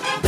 Bye.